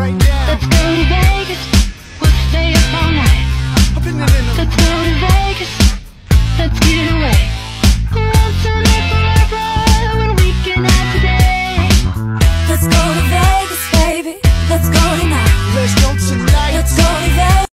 right now. Let's go to Vegas. We'll stay up all night. In the Let's go to Vegas.